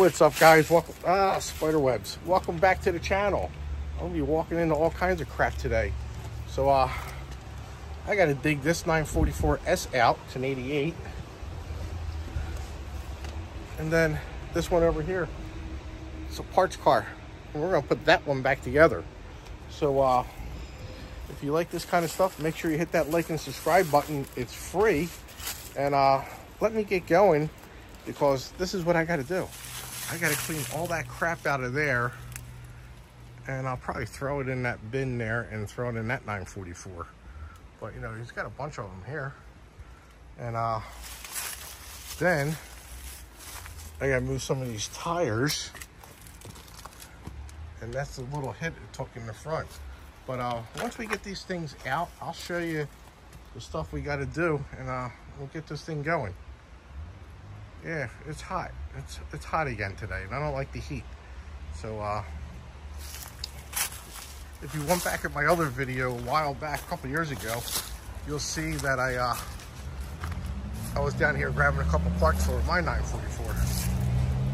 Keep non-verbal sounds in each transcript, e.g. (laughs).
What's up guys? Welcome, ah, spider webs. Welcome back to the channel. I'm gonna be walking into all kinds of crap today. So uh, I gotta dig this 944S out, it's an 88. And then this one over here, it's a parts car. And we're gonna put that one back together. So uh, if you like this kind of stuff, make sure you hit that like and subscribe button. It's free. And uh, let me get going because this is what I gotta do. I gotta clean all that crap out of there and I'll probably throw it in that bin there and throw it in that 944. But you know, he's got a bunch of them here. And uh, then I gotta move some of these tires and that's the little hit it took in the front. But uh, once we get these things out, I'll show you the stuff we gotta do and uh, we'll get this thing going yeah, it's hot. It's it's hot again today, and I don't like the heat. So uh, if you went back at my other video a while back, a couple years ago, you'll see that I uh, I was down here grabbing a couple parts for my 944.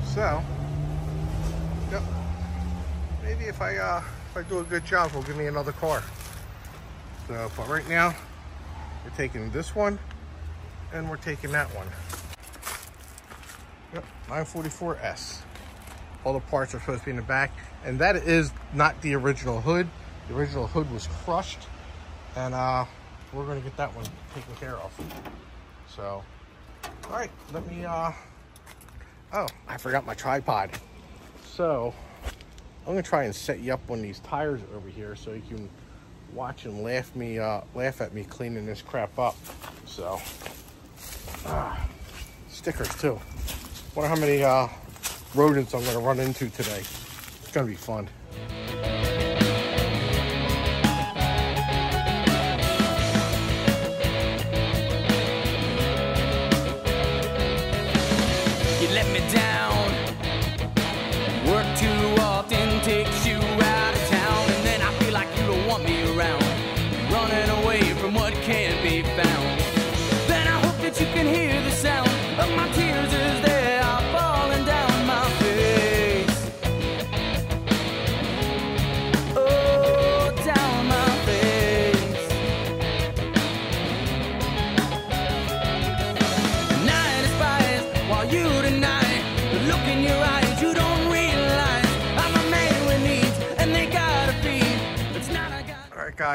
So, yep, maybe if I uh, if I do a good job, we'll give me another car. So, but right now, we're taking this one, and we're taking that one. Yep, 944S. All the parts are supposed to be in the back. And that is not the original hood. The original hood was crushed. And uh, we're going to get that one taken care of. So, all right, let me, uh, oh, I forgot my tripod. So, I'm going to try and set you up on these tires over here so you can watch and laugh me, uh, laugh at me cleaning this crap up. So, ah, stickers too. Wonder how many uh, rodents I'm gonna run into today. It's gonna be fun.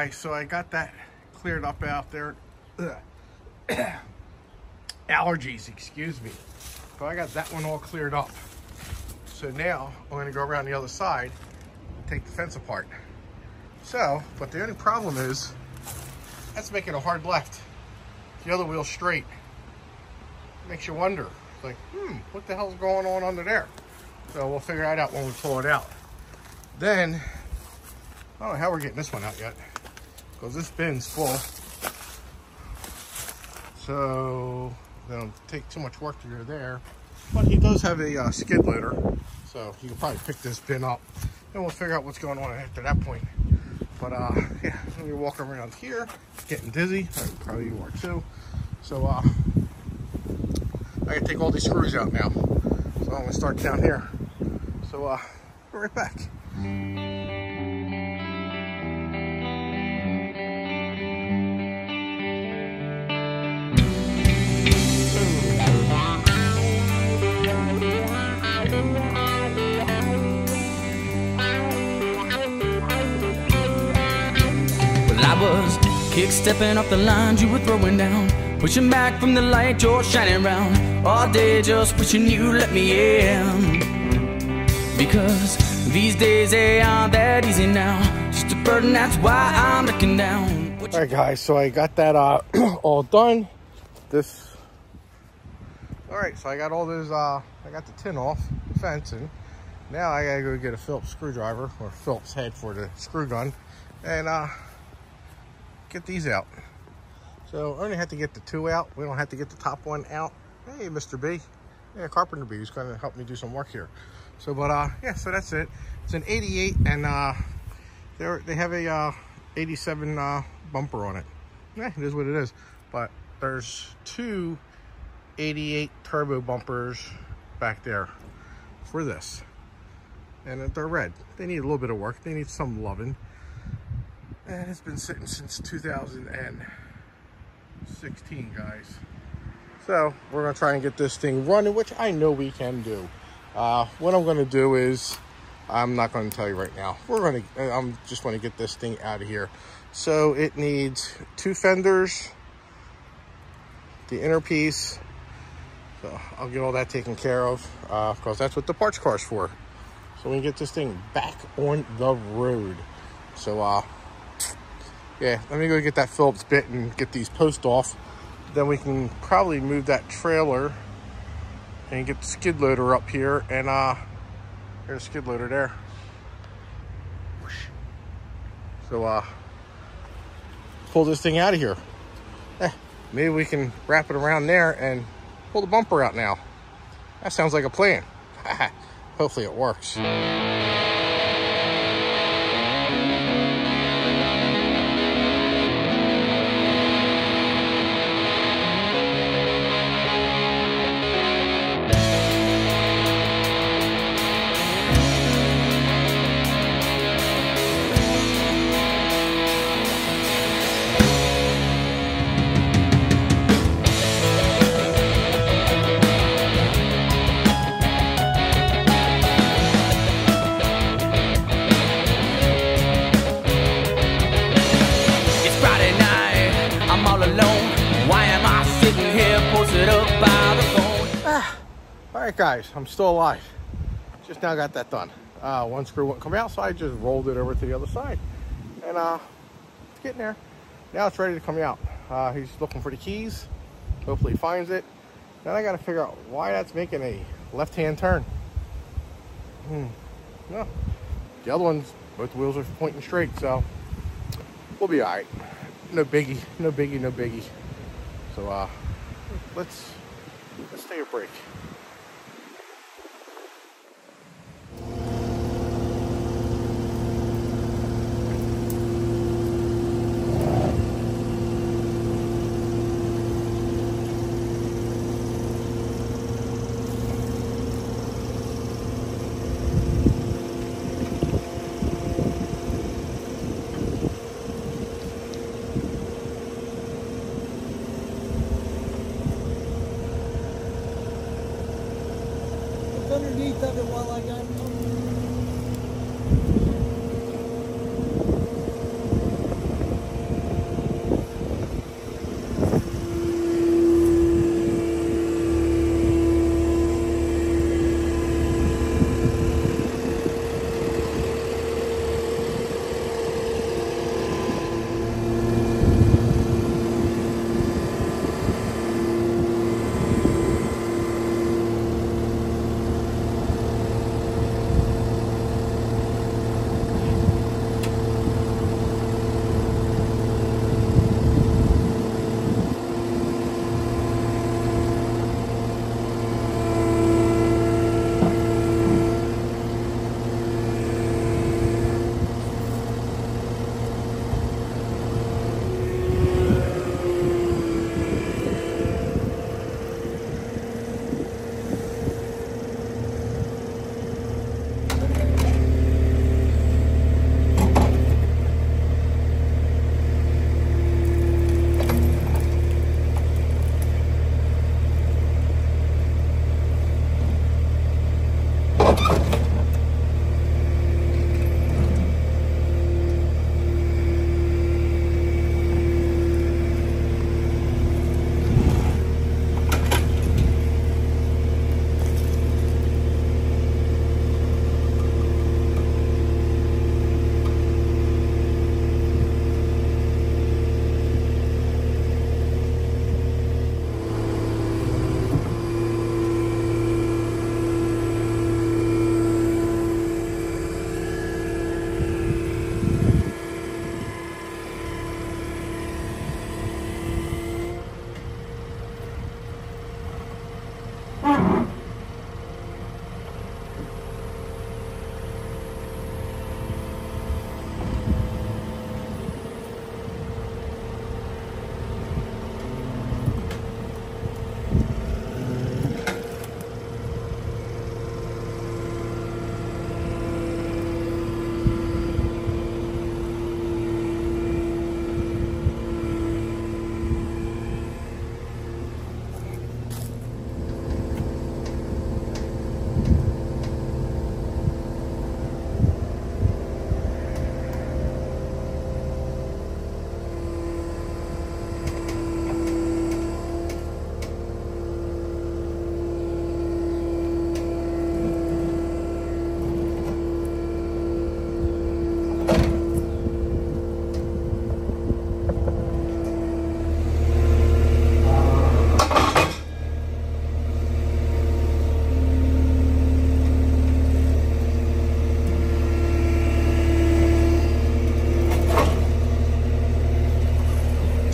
So I got that cleared up out there. (coughs) Allergies, excuse me. So I got that one all cleared up. So now I'm gonna go around the other side take the fence apart. So, but the only problem is that's making a hard left. The other wheel straight. Makes you wonder, like, hmm, what the hell's going on under there? So we'll figure that out when we pull it out. Then, I don't know how we're getting this one out yet because this bin's full. So they don't take too much work to do there. But he does have a uh, skid loader, so he can probably pick this bin up. And we'll figure out what's going on after that point. But uh, yeah, let me walk around here, getting dizzy. Probably you are too. So uh, I gotta take all these screws out now. So I'm gonna start down here. So uh, be right back. Kick stepping off the lines you were throwing down, pushing back from the light you're shining round. All day just wishing you let me in. Because these days they aren't that easy now. Just a burden, that's why I'm looking down. All right, guys. So I got that uh, (clears throat) all done. This. All right. So I got all those. Uh, I got the tin off the fencing. Now I gotta go get a Phillips screwdriver or Phillips head for the screw gun, and uh, get these out. So I only have to get the two out. We don't have to get the top one out. Hey, Mr. B. Yeah, Carpenter B is gonna help me do some work here. So, but uh, yeah. So that's it. It's an 88, and uh, they they have a uh, 87 uh, bumper on it. Yeah, it is what it is. But there's two 88 turbo bumpers back there. for this. And they're red. They need a little bit of work. They need some loving. And it's been sitting since 2016, guys. So we're gonna try and get this thing running, which I know we can do. Uh, what I'm gonna do is, I'm not gonna tell you right now. We're gonna, I'm just gonna get this thing out of here. So it needs two fenders, the inner piece. So I'll get all that taken care of uh, because that's what the parts car is for. So we can get this thing back on the road. So uh, yeah, let me go get that Phillips bit and get these posts off. Then we can probably move that trailer and get the skid loader up here and uh, there's a skid loader there. So uh, pull this thing out of here. Eh, maybe we can wrap it around there and pull the bumper out now. That sounds like a plan. (laughs) Hopefully it works. Guys, I'm still alive. Just now got that done. Uh, one screw wouldn't come out, so I just rolled it over to the other side. And uh, it's getting there. Now it's ready to come out. Uh, he's looking for the keys. Hopefully he finds it. Then I got to figure out why that's making a left-hand turn. Hmm. No. The other ones, both wheels are pointing straight, so we'll be all right. No biggie, no biggie, no biggie. So uh, let's let's take a break.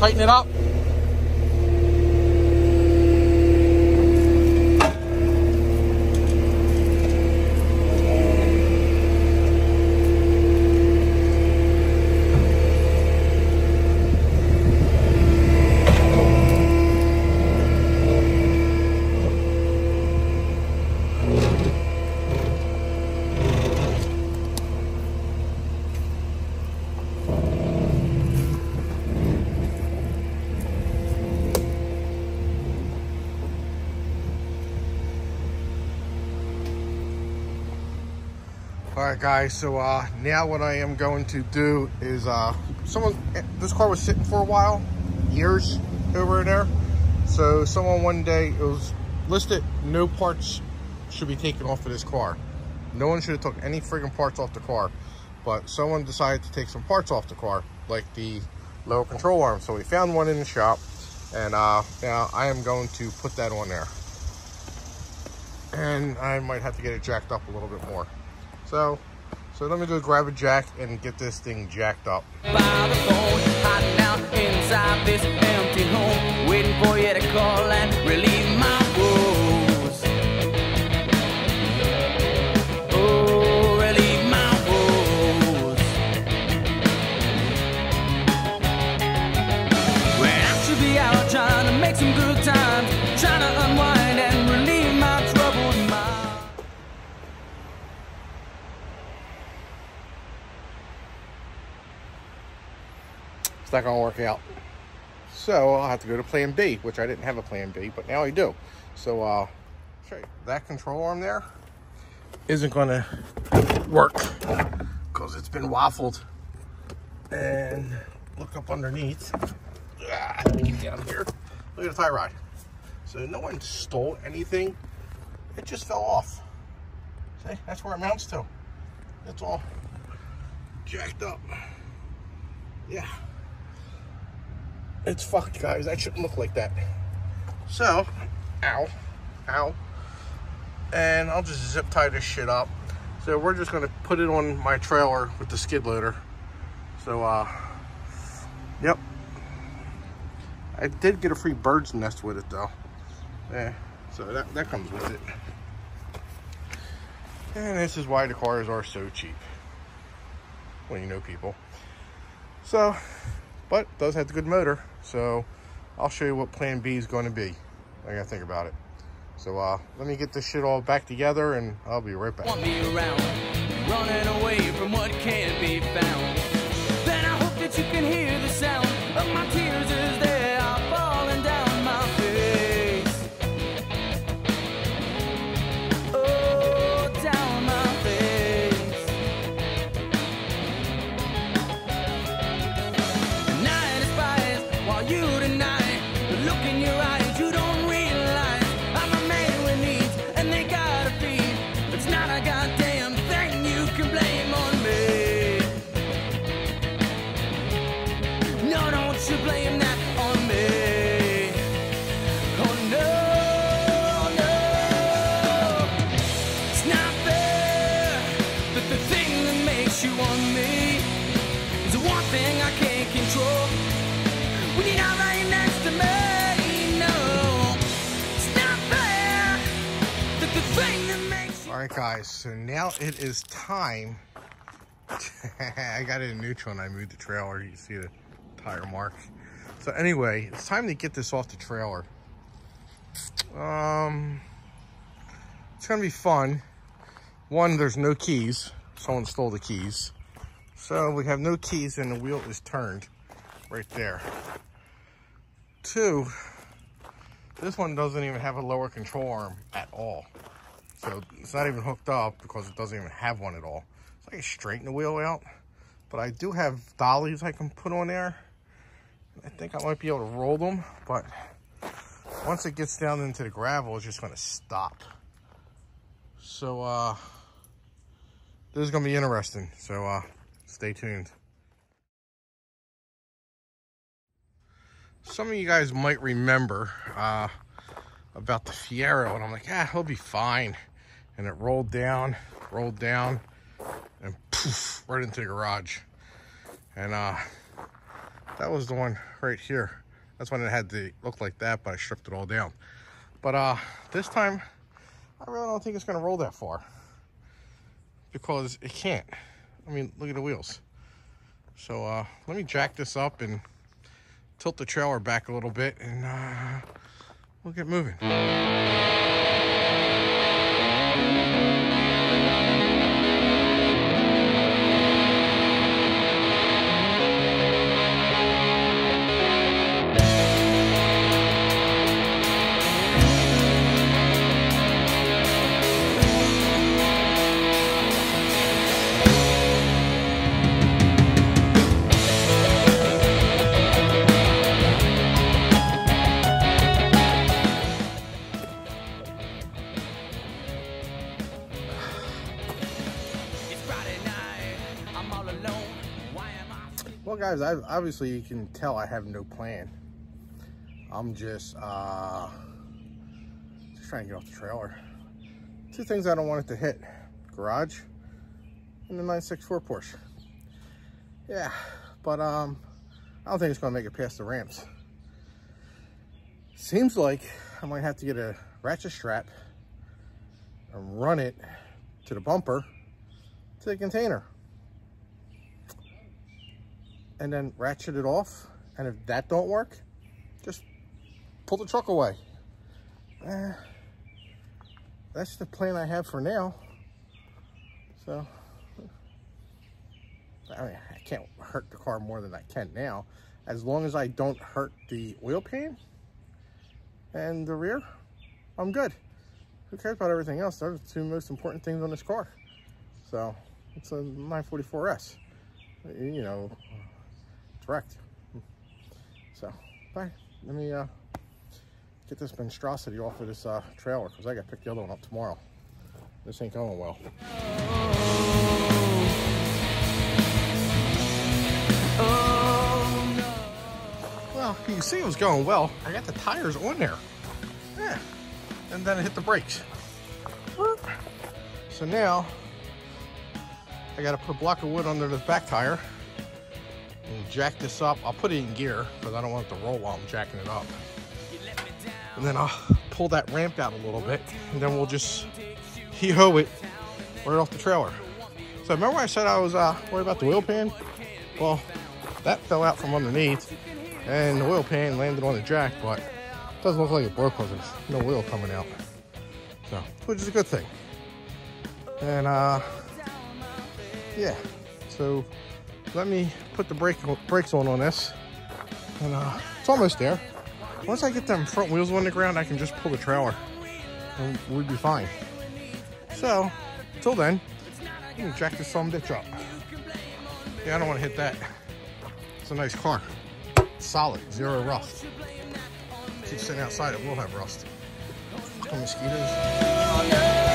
Tighten it up. Guys. So uh, now what I am going to do is, uh, someone, this car was sitting for a while, years over there. So someone one day, it was listed, no parts should be taken off of this car. No one should have took any friggin' parts off the car. But someone decided to take some parts off the car, like the lower control arm. So we found one in the shop. And uh, now I am going to put that on there. And I might have to get it jacked up a little bit more. So, so let me go grab a jack and get this thing jacked up. Not gonna work out. So I'll have to go to plan B, which I didn't have a plan B, but now I do. So uh, that control arm there isn't gonna work because it's been waffled. And look up underneath. Ah, down here. Look at the tie rod. So no one stole anything. It just fell off. See, that's where it mounts to. It's all jacked up. Yeah. It's fucked, guys. That shouldn't look like that. So, ow, ow. And I'll just zip tie this shit up. So we're just gonna put it on my trailer with the skid loader. So, uh, yep. I did get a free bird's nest with it though. Yeah, so that, that comes with it. And this is why the cars are so cheap. When you know people. So, but does have the good motor. So I'll show you what plan B is going to be. I gotta think about it. So uh, let me get this shit all back together and I'll be right back. around, running away from what can't be found. Then I hope that you can hear right, guys. So now it is time. (laughs) I got it in neutral and I moved the trailer. You see the tire mark. So anyway, it's time to get this off the trailer. Um, it's gonna be fun. One, there's no keys. Someone stole the keys. So we have no keys and the wheel is turned right there. Two, this one doesn't even have a lower control arm at all. So it's not even hooked up because it doesn't even have one at all. So I can straighten the wheel out. But I do have dollies I can put on there. I think I might be able to roll them, but once it gets down into the gravel, it's just gonna stop. So uh this is gonna be interesting. So uh stay tuned. Some of you guys might remember uh about the Fiero, and I'm like, ah, he'll be fine. And it rolled down, rolled down, and poof, right into the garage. And uh, That was the one right here. That's when it had to look like that, but I stripped it all down. But uh, this time, I really don't think it's gonna roll that far because it can't. I mean, look at the wheels. So uh, let me jack this up and tilt the trailer back a little bit and uh, we'll get moving. Guys, I, obviously you can tell I have no plan. I'm just, uh, just trying to get off the trailer. Two things I don't want it to hit. Garage and the 964 Porsche. Yeah, but um, I don't think it's gonna make it past the ramps. Seems like I might have to get a ratchet strap and run it to the bumper to the container and then ratchet it off. And if that don't work, just pull the truck away. Eh, that's the plan I have for now. So, I mean, I can't hurt the car more than I can now. As long as I don't hurt the oil pan and the rear, I'm good. Who cares about everything else? Those are the two most important things on this car. So, it's a 944S. You know, direct. So, bye. Let me uh, get this monstrosity off of this uh, trailer because I got to pick the other one up tomorrow. This ain't going well. Well, you see it was going well. I got the tires on there. Yeah. And then I hit the brakes. So now, I got to put a block of wood under the back tire and jack this up. I'll put it in gear because I don't want it to roll while I'm jacking it up. And then I'll pull that ramp out a little bit and then we'll just (laughs) hee-ho it right off the trailer. So remember I said I was uh, worried about the oil pan? Well, that fell out from underneath and the oil pan landed on the jack, but it doesn't look like it broke because there's no wheel coming out. So, which is a good thing. And uh, yeah, so let me put the brake brakes on on this. And uh, it's almost there. Once I get them front wheels on the ground I can just pull the trailer and we'll be fine. So until then I'm gonna jack this some bitch up. Yeah I don't want to hit that. It's a nice car. Solid zero rust. Keep sitting outside it will have rust. Mosquitoes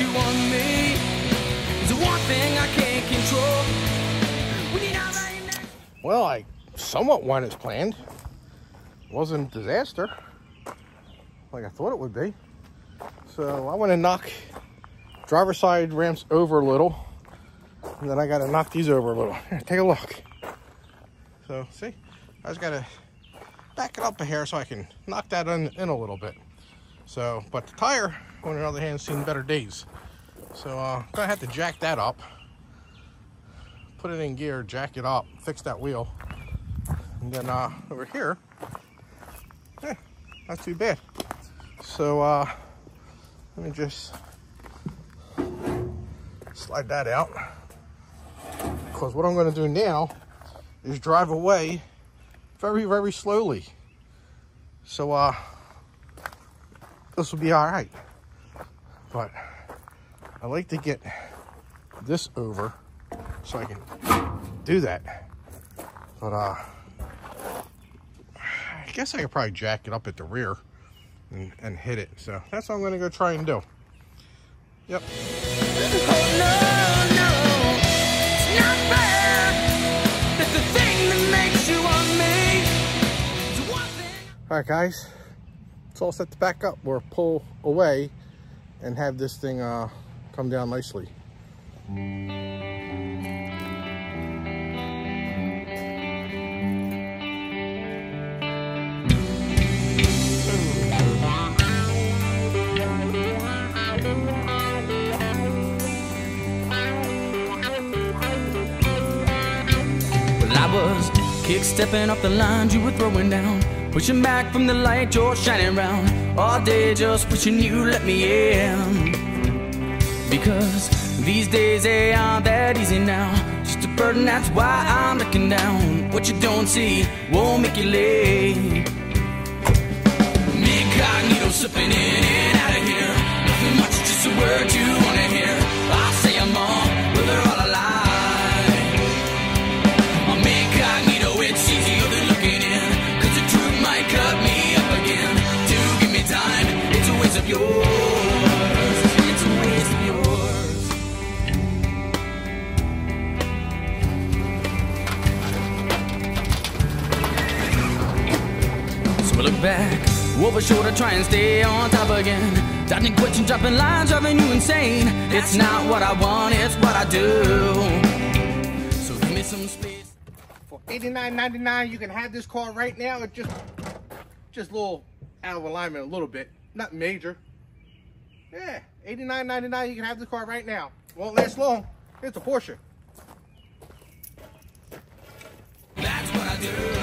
you want me is the one thing I can't control. Well, I somewhat went as planned. Wasn't a disaster like I thought it would be. So I want to knock driver side ramps over a little. And then I got to knock these over a little. Here, (laughs) take a look. So see, I just got to back it up a hair so I can knock that in, in a little bit. So, but the tire, on the other hand, seen better days. So uh, gonna have to jack that up put it in gear, jack it up, fix that wheel. And then uh, over here, eh, not too bad. So uh, let me just slide that out. Because what I'm gonna do now is drive away very, very slowly. So uh, this will be all right. But I like to get this over so I can do that. But uh, I guess I could probably jack it up at the rear and, and hit it. So that's what I'm gonna go try and do. Yep. All right, guys. It's all set to back up or pull away and have this thing uh, come down nicely. Well, I was kick stepping off the lines you were throwing down. Pushing back from the light you're shining round. All day just wishing you let me in. Because these days they aren't that easy now. Just a burden, that's why I'm looking down. What you don't see won't make you late. Me Incognito slipping in and out of here. Nothing much, just a word you back, over shoulder, try and stay on top again. Dodging questions, dropping lines, driving you insane. It's not what I want, it's what I do. So give me some space. For $89.99, you can have this car right now. It's just, just a little out of alignment, a little bit. Not major. Yeah, $89.99, you can have this car right now. Won't last long. It's a Porsche. That's what I do.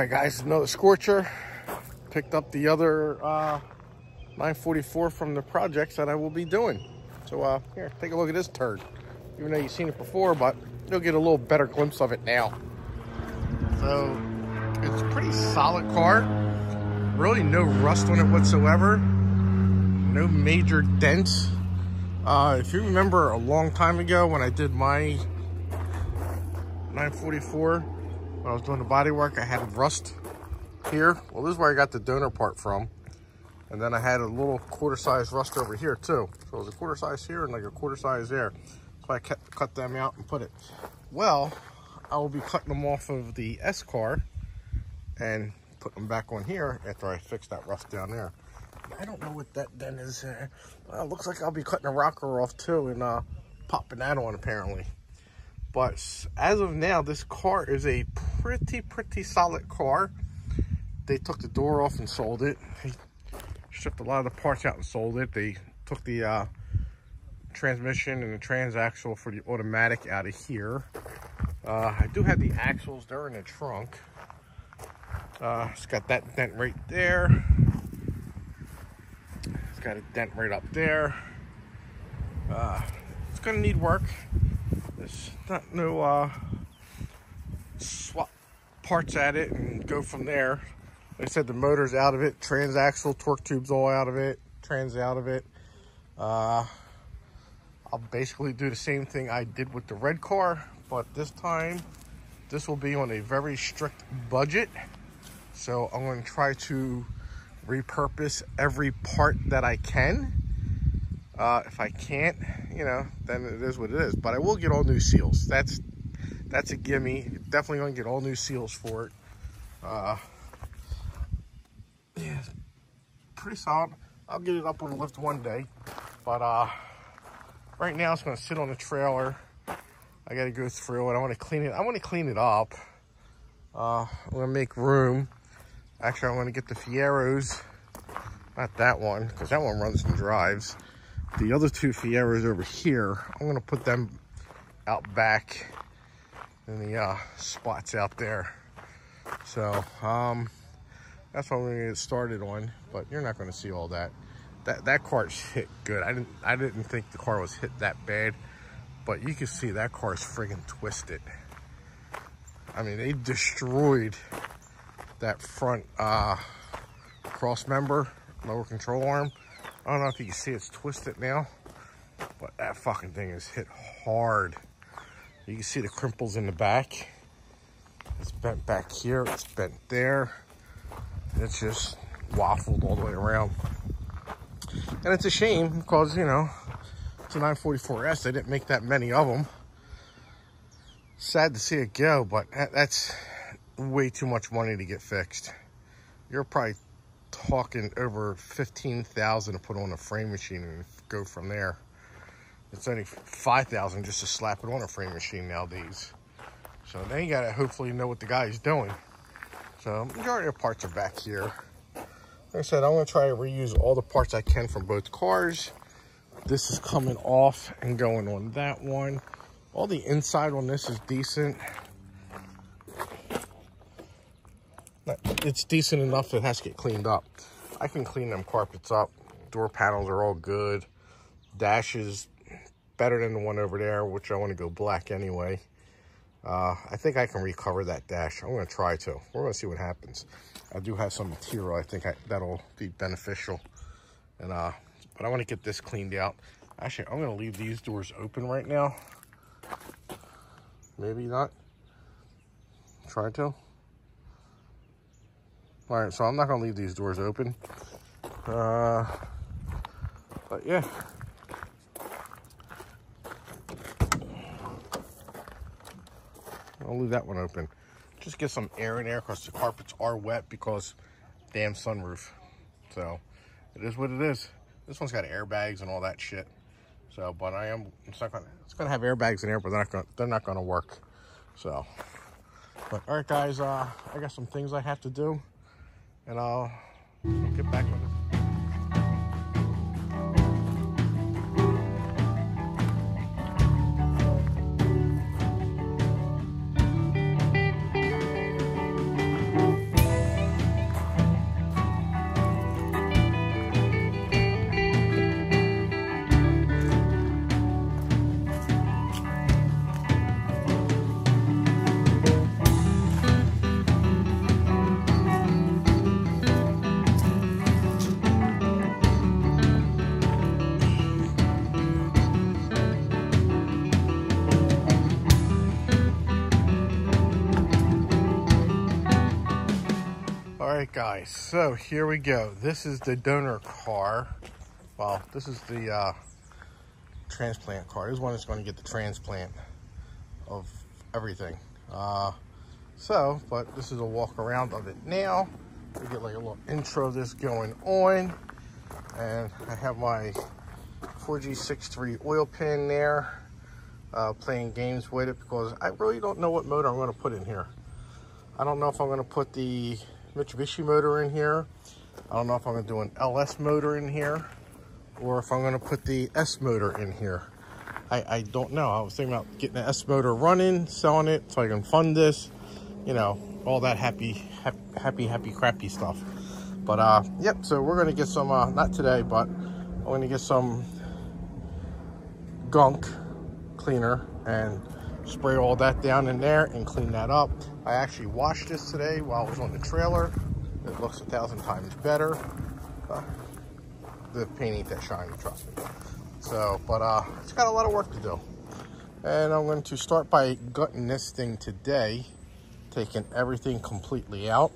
Right, guys, another Scorcher. Picked up the other uh, 944 from the projects that I will be doing. So uh, here, take a look at this turd. Even though you've seen it before, but you'll get a little better glimpse of it now. So it's a pretty solid car. Really no rust on it whatsoever. No major dents. Uh, if you remember a long time ago when I did my 944, when I was doing the body work, I had rust here. Well, this is where I got the donor part from. And then I had a little quarter size rust over here too. So it was a quarter size here and like a quarter size there. So I kept, cut them out and put it. Well, I will be cutting them off of the S car and put them back on here after I fix that rust down there. I don't know what that dent is. Uh, looks like I'll be cutting a rocker off too and uh, popping that on apparently. But as of now, this car is a pretty, pretty solid car. They took the door off and sold it. They stripped a lot of the parts out and sold it. They took the uh, transmission and the transaxle for the automatic out of here. Uh, I do have the axles. They're in the trunk. Uh, it's got that dent right there. It's got a dent right up there. Uh, it's gonna need work. There's not no uh, parts at it and go from there. Like I said, the motor's out of it, transaxle, torque tubes all out of it, trans out of it. Uh, I'll basically do the same thing I did with the red car, but this time this will be on a very strict budget. So I'm going to try to repurpose every part that I can. Uh, if I can't, you know, then it is what it is. But I will get all new seals. That's that's a gimme. Definitely to get all new seals for it. Uh, yeah, pretty solid. I'll get it up on the lift one day. But uh, right now it's to sit on the trailer. I got to go through it. I want to clean it. I want to clean it up. Uh, I'm to make room. Actually, I want to get the Fieros. Not that one, because that one runs and drives. The other two Fieros over here, I'm to put them out back in the uh, spots out there. So, um, that's what we're gonna get started on, but you're not gonna see all that. That that car's hit good. I didn't I didn't think the car was hit that bad, But you can see that car is friggin' twisted. I mean, they destroyed that front uh, cross member, lower control arm. I don't know if you can see it's twisted now, but that fucking thing is hit hard. You can see the crimples in the back. It's bent back here, it's bent there. It's just waffled all the way around. And it's a shame because, you know, it's a 944S. They didn't make that many of them. Sad to see it go, but that's way too much money to get fixed. You're probably talking over 15,000 to put on a frame machine and go from there. It's only 5,000 just to slap it on a frame machine nowadays. So then you gotta hopefully know what the guy's doing. So majority of parts are back here. Like I said, I'm gonna try to reuse all the parts I can from both cars. This is coming off and going on that one. All the inside on this is decent. It's decent enough that it has to get cleaned up. I can clean them carpets up. Door panels are all good. Dash is better than the one over there, which I want to go black anyway. Uh, I think I can recover that dash. I'm going to try to. We're going to see what happens. I do have some material. I think I, that'll be beneficial. And uh, But I want to get this cleaned out. Actually, I'm going to leave these doors open right now. Maybe not. Try to. All right, so I'm not going to leave these doors open. Uh, but yeah. I'll leave that one open. Just get some air in there because the carpets are wet because damn sunroof. So it is what it is. This one's got airbags and all that shit. So, but I am, it's not gonna, it's gonna have airbags in there, but they're not gonna, they're not gonna work. So, but all right, guys, uh, I got some things I have to do, and I'll get back with it. Guys, so here we go. This is the donor car. Well, this is the uh, transplant car. This one is going to get the transplant of everything. Uh, so, but this is a walk around of it now. We get like a little intro of this going on. And I have my 4G63 oil pan there. Uh, playing games with it because I really don't know what motor I'm going to put in here. I don't know if I'm going to put the Mitsubishi motor in here. I don't know if I'm gonna do an LS motor in here or if I'm gonna put the S motor in here. I, I don't know. I was thinking about getting the S motor running, selling it so I can fund this, you know, all that happy, happy, happy, happy, crappy stuff. But uh, yep, so we're gonna get some, uh, not today, but I'm gonna get some gunk cleaner and spray all that down in there and clean that up. I actually washed this today while I was on the trailer. It looks a thousand times better. Uh, the paint ain't that shiny, trust me. So, but uh, it's got a lot of work to do. And I'm going to start by gutting this thing today, taking everything completely out.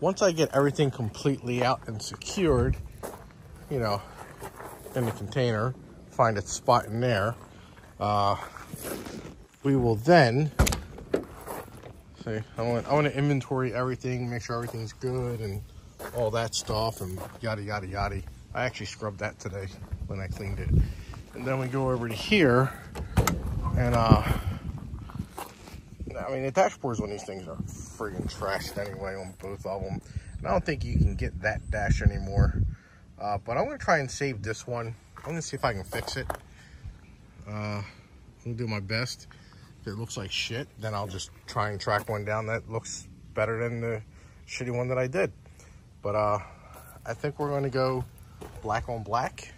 Once I get everything completely out and secured, you know, in the container, find its spot in there, uh, we will then see I want I want to inventory everything make sure everything's good and all that stuff and yada yada yada. I actually scrubbed that today when I cleaned it. And then we go over to here and uh I mean the dashboards on these things are friggin' trashed anyway on both of them and I don't think you can get that dash anymore. Uh, but I'm gonna try and save this one. I'm gonna see if I can fix it. Uh, I'll do my best. If it looks like shit, then I'll just try and track one down that looks better than the shitty one that I did. But uh, I think we're going to go black on black.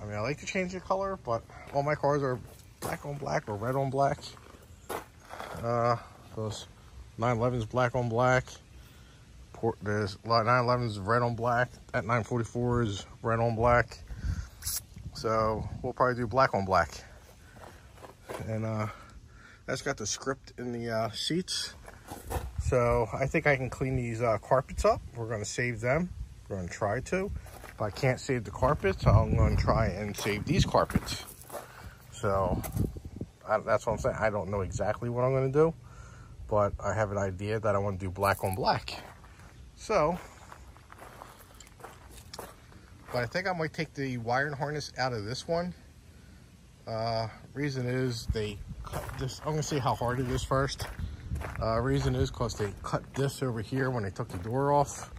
I mean, I like to change the color, but all my cars are black on black or red on black. Uh, those 911s black on black. Port, there's 911s red on black. That 944 is red on black. So we'll probably do black on black. And uh, that's got the script in the uh, seats. So I think I can clean these uh, carpets up. We're to save them. We're to try to. If I can't save the carpets, I'm to try and save these carpets. So I, that's what I'm saying. I don't know exactly what I'm to do, but I have an idea that I want to do black on black. So, but I think I might take the wiring harness out of this one. Uh, reason is they cut this. I'm to see how hard it is first. Uh, reason is because they cut this over here when they took the door off.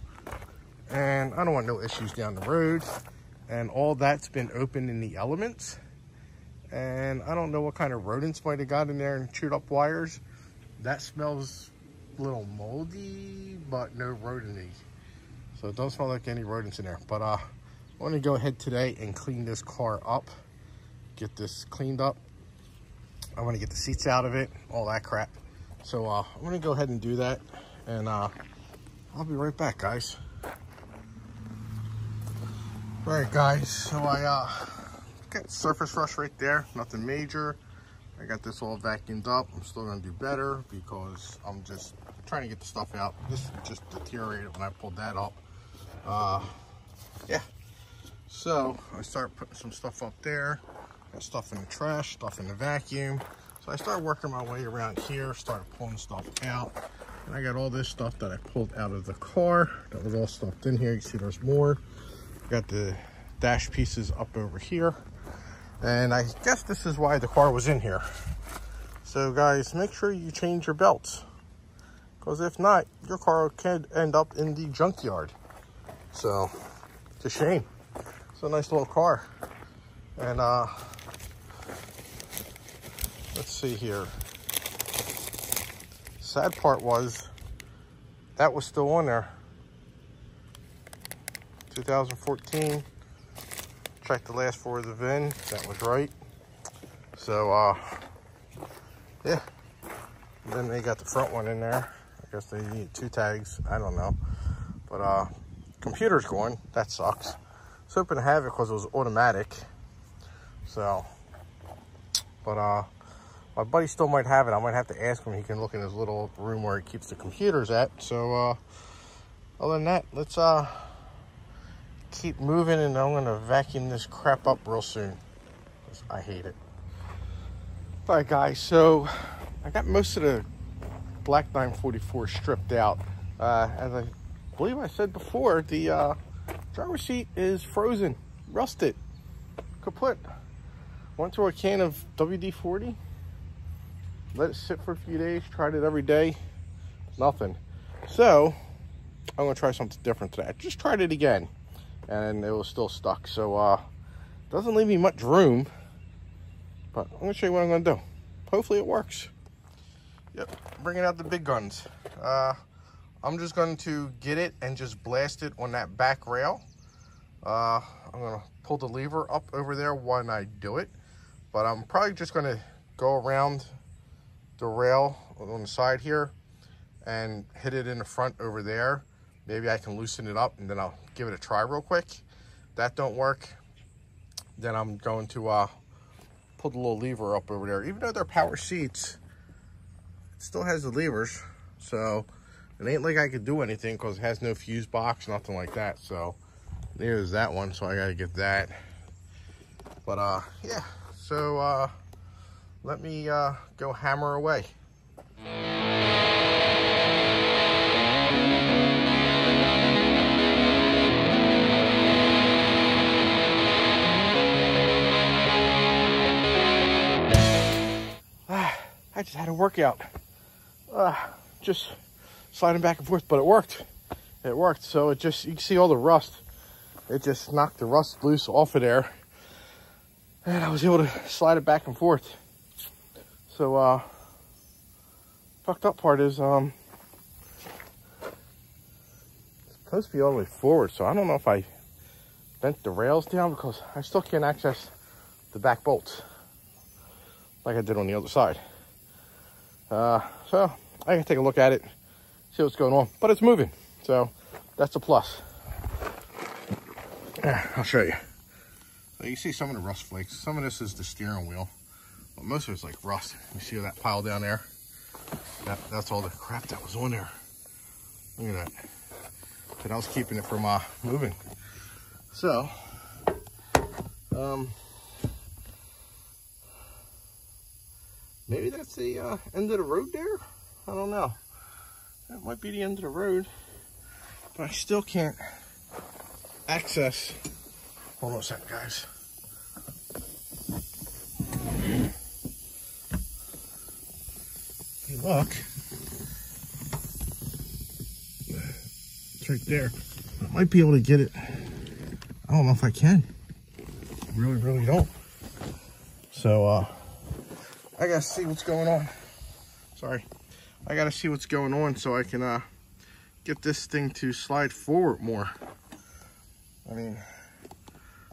And I don't want no issues down the road. And all that's been open in the elements. And I don't know what kind of rodents might have got in there and chewed up wires. That smells a little moldy, but no rodenty. So it don't smell like any rodents in there. But uh, I want to go ahead today and clean this car up. Get this cleaned up. I want to get the seats out of it, all that crap. So uh, I'm going to go ahead and do that. And uh, I'll be right back, guys. All right, guys. So I uh, got surface rush right there. Nothing major. I got this all vacuumed up. I'm still going to do better because I'm just trying to get the stuff out. This just deteriorated when I pulled that up. Uh, yeah. So I start putting some stuff up there. Got stuff in the trash, stuff in the vacuum. So I started working my way around here, started pulling stuff out. And I got all this stuff that I pulled out of the car that was all stuffed in here. You see there's more. Got the dash pieces up over here. And I guess this is why the car was in here. So guys, make sure you change your belts. Because if not, your car could end up in the junkyard. So, it's a shame. It's a nice little car. And uh, let's see here. Sad part was that was still on there. 2014. Check the last four of the VIN. That was right. So, uh, yeah. And then they got the front one in there. I guess they need two tags. I don't know. But, uh, computer's going. That sucks. Was hoping to have it because it was automatic. So, but, uh, my buddy still might have it. I might have to ask him. He can look in his little room where he keeps the computers at. So, uh, other than that, let's, uh, keep moving and I'm gonna vacuum this crap up real soon. I hate it. All right, guys, so I got most of the black 944 stripped out. Uh, as I believe I said before, the uh, driver's seat is frozen, rusted, kaput. Went through a can of WD-40, let it sit for a few days, tried it every day, nothing. So, I'm gonna try something different today. I just tried it again and it was still stuck. So, uh, doesn't leave me much room, but I'm gonna show you what I'm gonna do. Hopefully it works. Yep, bringing out the big guns. Uh, I'm just going to get it and just blast it on that back rail. Uh, I'm gonna pull the lever up over there when I do it, but I'm probably just gonna go around the rail on the side here and hit it in the front over there. Maybe I can loosen it up and then I'll give it a try real quick. that don't work, then I'm going to uh, pull the little lever up over there. Even though they're power seats, it still has the levers. So it ain't like I could do anything because it has no fuse box, nothing like that. So there's that one. So I got to get that. But uh, yeah, so uh, let me uh, go hammer away. I just had a workout. Uh, just sliding back and forth, but it worked. It worked. So it just, you can see all the rust. It just knocked the rust loose off of there. And I was able to slide it back and forth. So, uh, fucked up part is, um, it's supposed to be all the way forward. So I don't know if I bent the rails down because I still can't access the back bolts like I did on the other side. Uh, so I can take a look at it, see what's going on, but it's moving. So that's a plus. Yeah, I'll show you. So you see some of the rust flakes. Some of this is the steering wheel, but most of it's like rust. You see that pile down there? That, that's all the crap that was on there. Look at that. But I was keeping it from uh, moving. So, um, maybe that's the uh, end of the road there. I don't know. That might be the end of the road, but I still can't access. Hold on a second, guys. Look. It's right there. I might be able to get it. I don't know if I can. I really, really don't. So, uh, I gotta see what's going on. Sorry. I gotta see what's going on so I can, uh, get this thing to slide forward more. I mean,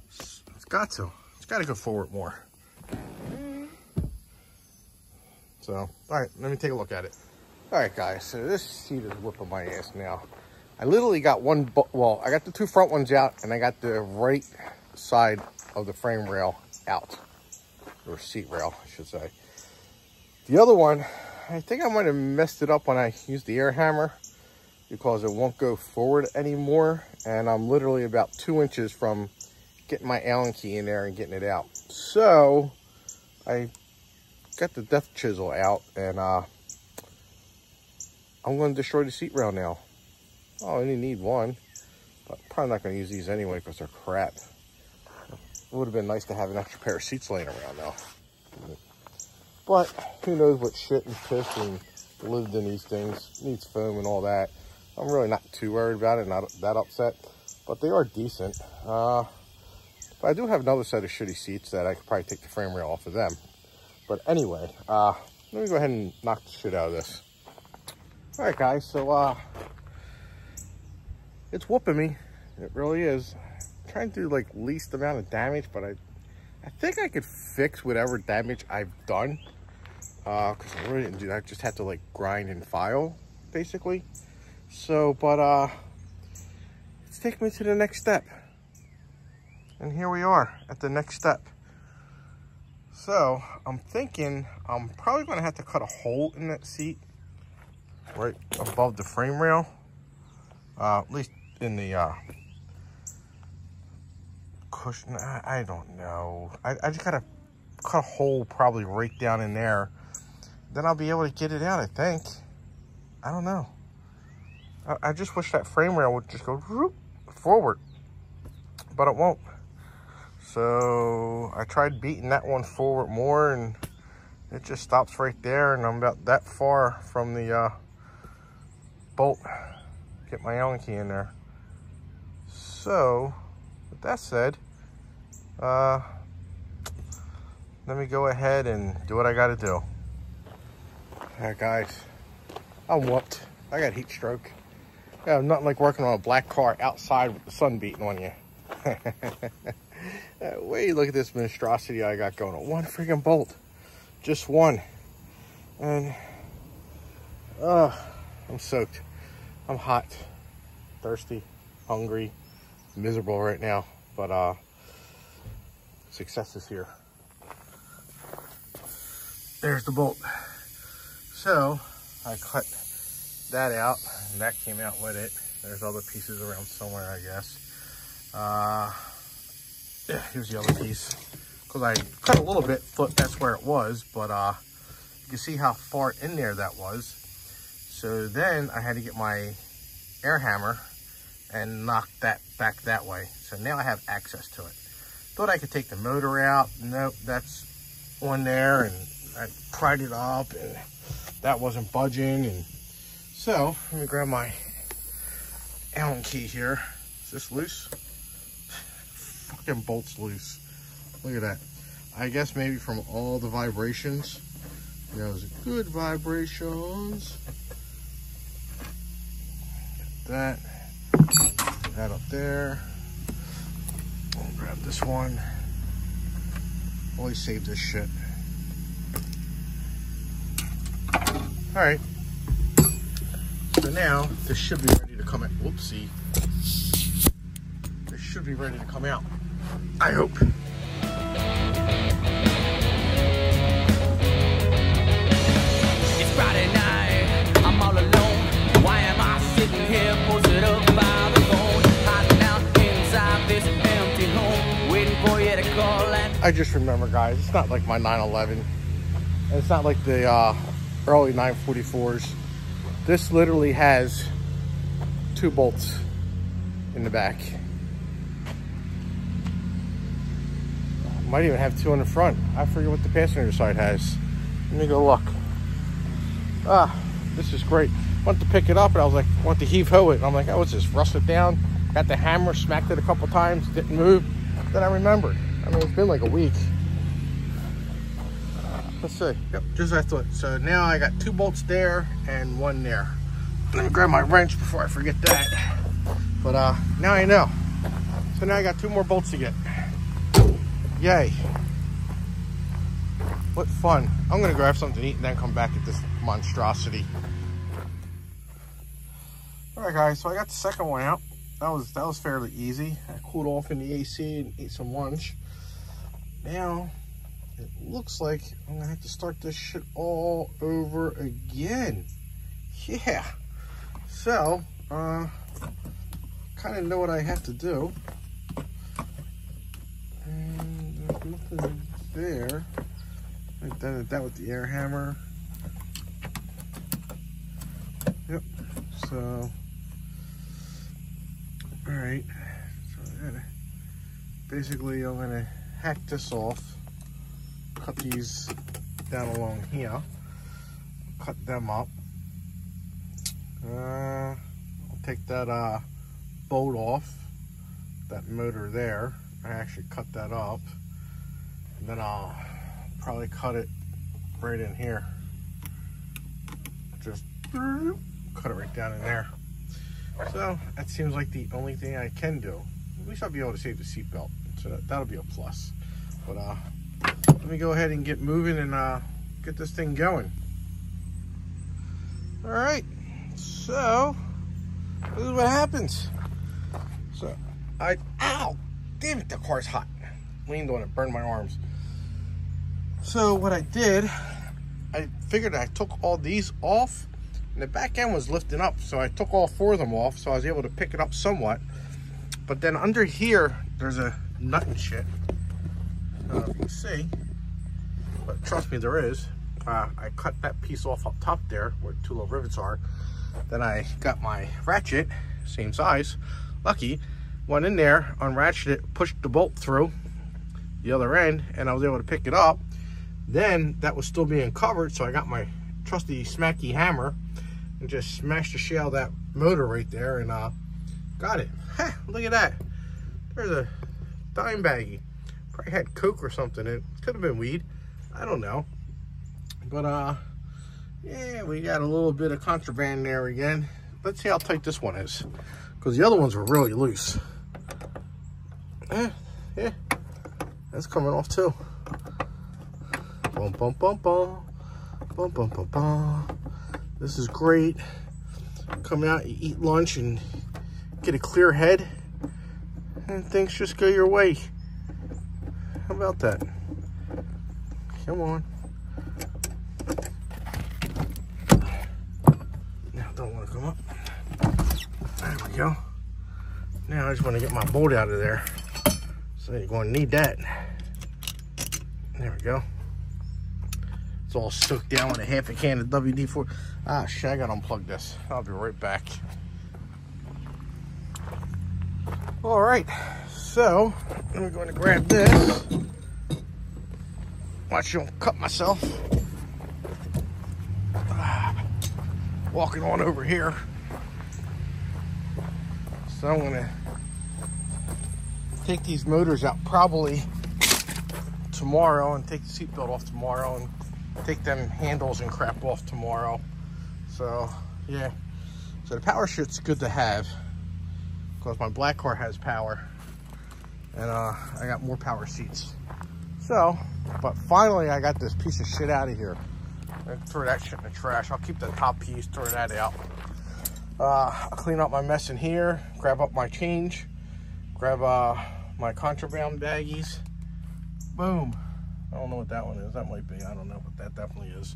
it's, got to. It's got to go forward more. So, all right, let me take a look at it. All right, guys, so this seat is whipping my ass now. I literally got one, well, I got the two front ones out and I got the right side of the frame rail out, or seat rail, I should say. The other one, I think I might have messed it up when I used the air hammer because it won't go forward anymore. And I'm literally about two inches from getting my Allen key in there and getting it out. So I got the death chisel out and uh, I'm going to destroy the seat rail now. Oh, I only need one, but probably not going to use these anyway because they're crap. It would have been nice to have an extra pair of seats laying around now. But who knows what shit and piss and lived in these things. Needs foam and all that. I'm really not too worried about it, not that upset. But they are decent. Uh, but I do have another set of shitty seats that I could probably take the frame rail off of them. But anyway, uh, let me go ahead and knock the shit out of this. All right, guys, so uh, it's whooping me. It really is. I'm trying to do like least amount of damage, but I, I think I could fix whatever damage I've done. Uh, cause I really didn't do that. I just had to like grind and file, basically. So, but uh, let's take me to the next step. And here we are at the next step. So I'm thinking I'm probably gonna have to cut a hole in that seat right above the frame rail. Uh, at least in the uh, cushion. I, I don't know. I, I just gotta cut a hole probably right down in there. Then I'll be able to get it out, I think. I don't know. I, I just wish that frame rail would just go forward, but it won't. So I tried beating that one forward more and it just stops right there and I'm about that far from the uh, bolt. Get my Allen key in there. So, with that said, uh, let me go ahead and do what I gotta do. All right, guys, I'm whooped. I got heat stroke. Yeah, nothing like working on a black car outside with the sun beating on you. (laughs) Wait, look at this monstrosity I got going on. One freaking bolt. Just one. And, uh, I'm soaked. I'm hot, thirsty, hungry, miserable right now. But, uh, success is here. There's the bolt. So, I cut that out, and that came out with it. There's other pieces around somewhere, I guess. Uh, yeah, here's the other piece. Because I cut a little bit, thought that's where it was, but uh, you can see how far in there that was. So then I had to get my air hammer and knock that back that way. So now I have access to it. Thought I could take the motor out. Nope, that's on there and I pried it up and that wasn't budging. And so let me grab my Allen key here. Is this loose? Fucking bolt's loose. Look at that. I guess maybe from all the vibrations. Those good vibrations. That. That up there. Grab this one. Always save this shit. All right. So now this should be ready to come out. Whoopsie. This should be ready to come out. I hope. It's Friday night, I'm all alone. Why am I sitting here posted up by the phone? Hiding out inside this empty home, waiting for you to call and I just remember, guys, it's not like my 911. It's not like the uh, early 944s. This literally has two bolts in the back. Might even have two in the front. I forget what the passenger side has. Let me go look. Ah, this is great. Went to pick it up and I was like, want to heave ho it. And I'm like, oh, what's this? Rusted down. Got the hammer, smacked it a couple times, didn't move. Then I remembered. I mean, it's been like a week. Let's see. Yep, just as I thought. So now I got two bolts there and one there. Let me grab my wrench before I forget that. But uh, now I know. So now I got two more bolts to get. Yay. What fun. I'm gonna grab something to eat and then come back at this monstrosity. All right guys, so I got the second one out. That was that was fairly easy. I cooled off in the AC and ate some lunch. Now, it looks like I'm gonna have to start this shit all over again. Yeah. So, uh, kind of know what I have to do. There's nothing there. I've done it that with the air hammer. Yep. So, all right. So I gotta, basically, I'm gonna hack this off. Cut these down along here. Cut them up. Uh, I'll take that uh, bolt off. That motor there. I actually cut that up. And then I'll probably cut it right in here. Just cut it right down in there. So that seems like the only thing I can do. At least I'll be able to save the seatbelt. So that, that'll be a plus. But uh, let me go ahead and get moving and uh, get this thing going. All right, so this is what happens. So I, ow, damn it, the car's hot. Leaned on it, burned my arms. So what I did, I figured I took all these off and the back end was lifting up. So I took all four of them off so I was able to pick it up somewhat. But then under here, there's a nut and shit. You can see, but trust me, there is. Uh, I cut that piece off up top there where two little rivets are. Then I got my ratchet, same size, lucky, went in there, unratcheted it, pushed the bolt through the other end, and I was able to pick it up. Then that was still being covered, so I got my trusty smacky hammer and just smashed the shell that motor right there and uh, got it. (laughs) look at that. There's a dime baggie. Probably had coke or something. It could have been weed. I don't know. But uh, yeah, we got a little bit of contraband there again. Let's see how tight this one is. Because the other ones were really loose. Eh, yeah, that's coming off too. Bum, bum, bum, bum. Bum, bum, bum, bum. This is great. Come out, you eat lunch, and get a clear head, and things just go your way. How about that? Come on. Now, don't want to come up. There we go. Now I just want to get my bolt out of there. So you're going to need that. There we go. It's all soaked down with a half a can of WD-40. Ah, shit, I gotta unplug this. I'll be right back. All right, so I'm going to grab this. Watch you don't cut myself. Ah, walking on over here. So I'm gonna take these motors out probably tomorrow and take the seatbelt off tomorrow and take them handles and crap off tomorrow. So yeah, so the power shit's good to have because my black car has power And uh, I got more power seats. So, but finally I got this piece of shit out of here. Throw that shit in the trash. I'll keep the top piece, throw that out. Uh, I'll clean up my mess in here, grab up my change, grab uh, my contraband baggies. Boom. I don't know what that one is. That might be. I don't know, but that definitely is.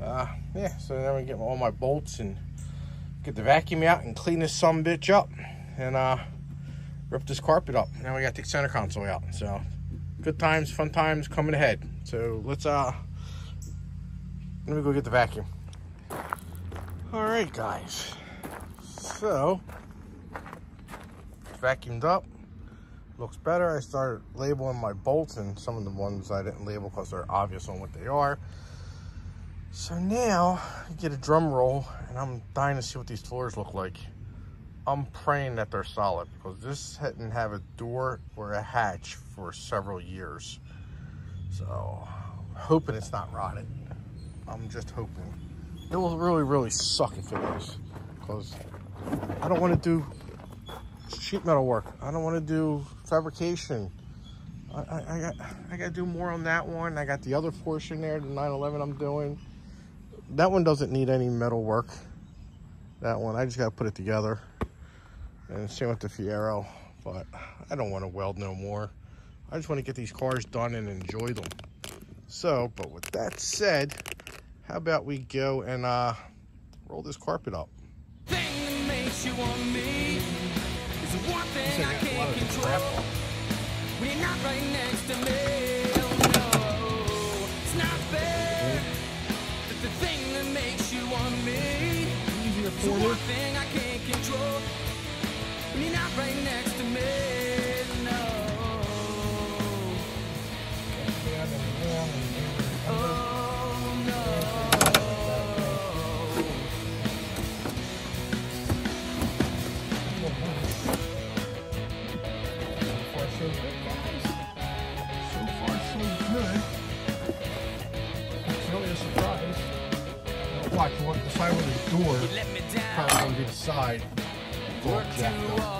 Uh, yeah, so then we get all my bolts and get the vacuum out and clean this some bitch up and uh, rip this carpet up. Now we got the center console out. So good times, fun times coming ahead. So let's uh, let me go get the vacuum. All right, guys. So vacuumed up. Looks better. I started labeling my bolts and some of the ones I didn't label because they're obvious on what they are. So now I get a drum roll and I'm dying to see what these floors look like. I'm praying that they're solid because this didn't have a door or a hatch for several years. So hoping it's not rotted. I'm just hoping. It will really, really suck if it is because I don't want to do sheet metal work. I don't want to do fabrication. I, I, I got I got to do more on that one. I got the other Porsche there, the 911 I'm doing. That one doesn't need any metal work. That one, I just got to put it together. And same with the Fiero, but I don't want to weld no more. I just want to get these cars done and enjoy them. So, but with that said, how about we go and uh, roll this carpet up. Thing that makes you want me is one thing I can't control. When you're not right next to me, oh no, it's not fair. That the thing that makes you want me. Easier the door probably be the side. Jacked up.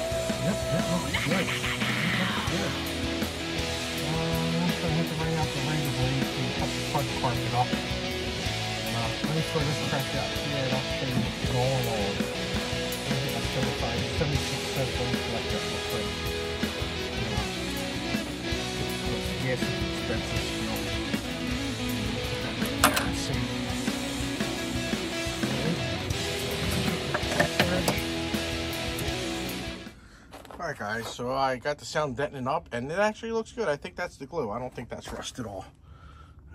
You on. I think that's 75, 76 cents on this left that looks good. Uh, Gas is expensive. Alright guys, so I got the sound deadening up and it actually looks good. I think that's the glue. I don't think that's rust at all.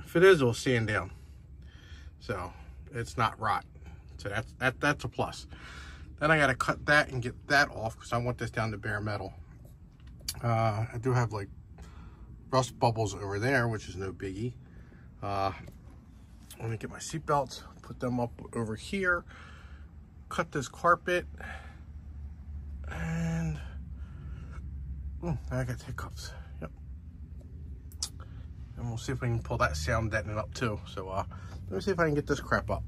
If it is, it'll sand down. So it's not rot. So that's that that's a plus. Then I gotta cut that and get that off because I want this down to bare metal. Uh, I do have like rust bubbles over there, which is no biggie. Uh, let me get my seat belts, put them up over here, cut this carpet, and oh, I got hiccups. Yep. And we'll see if we can pull that sound deadening up too. So uh, let me see if I can get this crap up.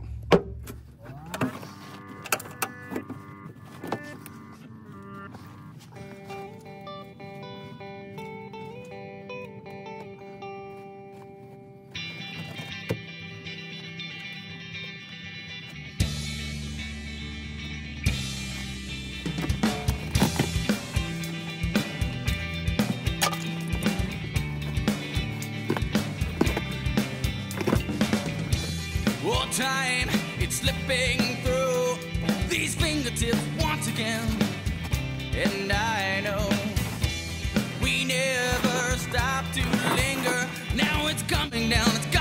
Linger. Now it's coming down, it's coming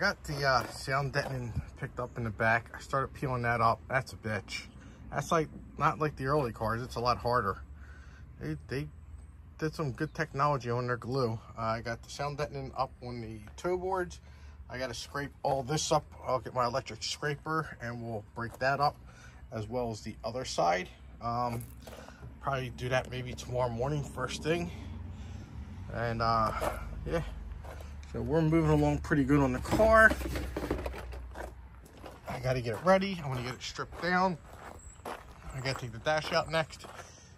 got the uh, sound deadening picked up in the back. I started peeling that up. That's a bitch. That's like, not like the early cars. It's a lot harder. They, they did some good technology on their glue. Uh, I got the sound deadening up on the toe boards. I got to scrape all this up. I'll get my electric scraper and we'll break that up as well as the other side. Um, probably do that maybe tomorrow morning, first thing. And uh, yeah, so we're moving along pretty good on the car. I got to get it ready. I want to get it stripped down. I got to take the dash out next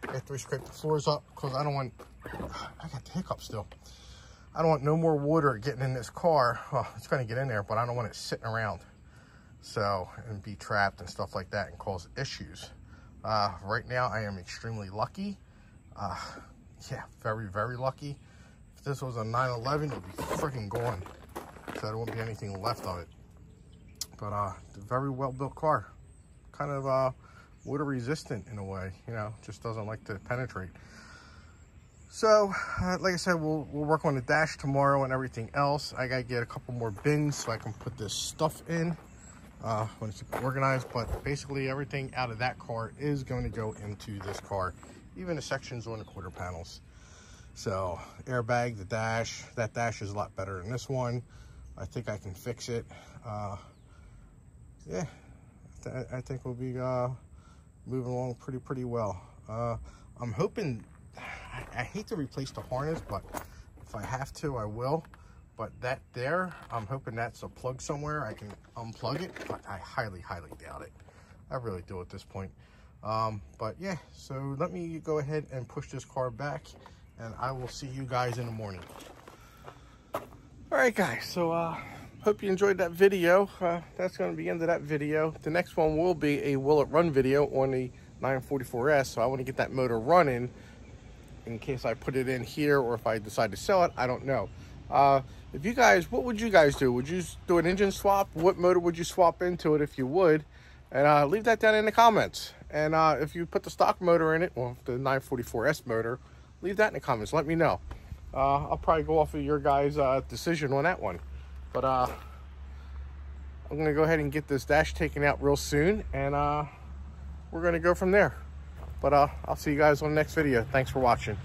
after we scrape the floors up because I don't want, I got the hiccup still. I don't want no more water getting in this car. Well, it's to get in there, but I don't want it sitting around. So, and be trapped and stuff like that and cause issues. Uh, right now, I am extremely lucky. Uh, yeah, very, very lucky. If this was a 911, it would be freaking gone. So there wouldn't be anything left of it. But uh, very well built car. Kind of uh, water resistant in a way, you know, just doesn't like to penetrate. So, uh, like I said, we'll, we'll work on the dash tomorrow and everything else. I gotta get a couple more bins so I can put this stuff in uh, when it's organized. But basically everything out of that car is going to go into this car, even the sections on the quarter panels. So airbag, the dash, that dash is a lot better than this one. I think I can fix it. Uh, yeah, th I think we'll be uh, moving along pretty, pretty well. Uh, I'm hoping, I, I hate to replace the harness, but if I have to, I will. But that there, I'm hoping that's a plug somewhere. I can unplug it, but I highly, highly doubt it. I really do at this point. Um, but yeah, so let me go ahead and push this car back and I will see you guys in the morning. All right, guys, so uh, hope you enjoyed that video. Uh, that's going to be the end of that video. The next one will be a Will It Run video on the 944S, so I want to get that motor running in case I put it in here or if I decide to sell it, I don't know. Uh, if you guys, what would you guys do? Would you do an engine swap? What motor would you swap into it if you would? And uh, leave that down in the comments. And uh, if you put the stock motor in it, well, the 944S motor, leave that in the comments. Let me know. Uh, I'll probably go off of your guys' uh, decision on that one. But uh, I'm going to go ahead and get this dash taken out real soon. And uh, we're going to go from there. But uh, I'll see you guys on the next video. Thanks for watching.